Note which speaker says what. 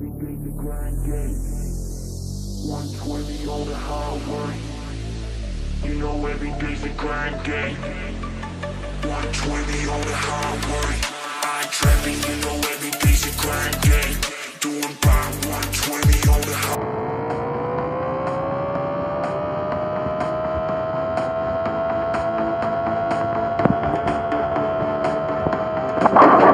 Speaker 1: every day the grind day 120 on the highway. You know every day's a grind day 120 on the highway. I trapping, you know every day's a grind day Doing by 120 on the highway you